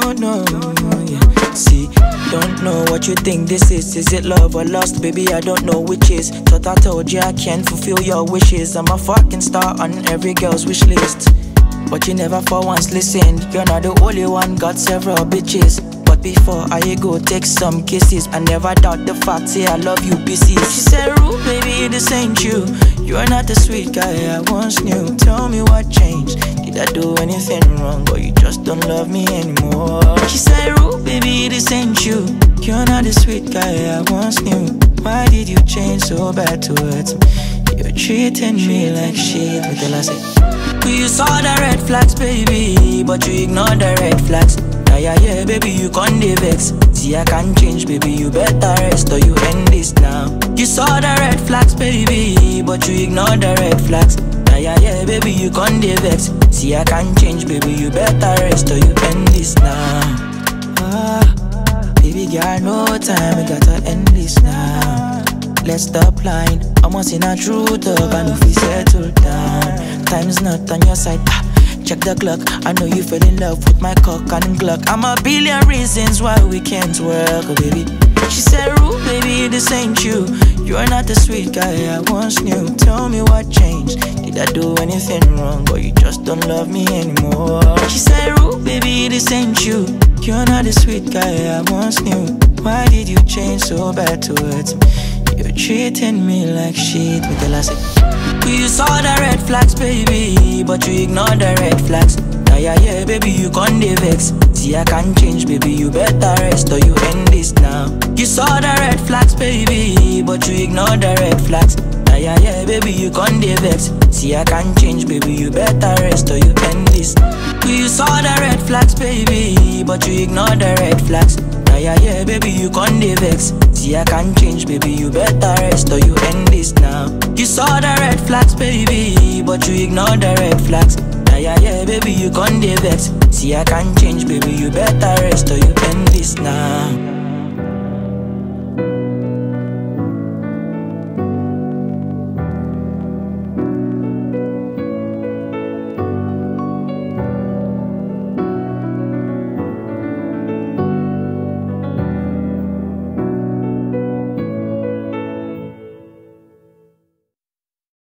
don't know. Yeah. See, don't know what you think this is. Is it love or lust? Baby, I don't know which is. Thought I told you I can't fulfill your wishes. I'm a fucking star on every girl's wish list. But you never for once listened. You're not the only one, got several bitches. But before I go take some kisses, I never doubt the fact, say I love you pieces. She said, Ru, baby, this ain't you. You're not the sweet guy I once knew. Tell me what changed. Did I do anything wrong, or you just don't love me anymore? She said, Ru, baby, this ain't you. You're not the sweet guy I once knew. Why did you change so bad towards me? You're treating me like shit. Until I say, you saw the red flags, baby, but you ignored the red flags. Yeah, yeah, yeah, baby, you can't vex. See, I can't change, baby, you better rest or you end this now. You saw the red flags, baby, but you ignored the red flags. Yeah, yeah, yeah, baby, you can't vex. See, I can't change, baby, you better rest or you end this now. Ah, baby, girl, no time, we gotta end this now. Let's stop lying. I'm in a true talk, and if we settle down, time's not on your side. Ah, check the clock. I know you fell in love with my cock and Glock. I'm a billion reasons why we can't work, baby. She said, Ru, baby, this ain't you. You're not the sweet guy I once knew. Tell me what changed. Did I do anything wrong, or you just don't love me anymore? She said, Ru, baby, this ain't you. You're not the sweet guy I once knew. Why did you change so bad towards me? You're treating me like shit. Tell her say, you saw the red flags, baby, but you ignored the red flags. Yeah, yeah, yeah, baby, you can't vex. See, I can't change, baby, you better rest or you end this now. You saw the red flags, baby, but you ignored the red flags. Yeah, yeah, yeah, baby, you can't vex. See, I can't change, baby, you better rest or you end this. You saw the red flags, baby, but you ignored the red flags. Yeah, yeah, yeah, baby, you can't vex. See, I can't change, baby, you better rest or you saw the red flags, baby, but you ignored the red flags. Yeah, yeah, yeah, baby, you can't vex. See, I can't change, baby, you better rest or you end this now.